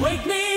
Wake me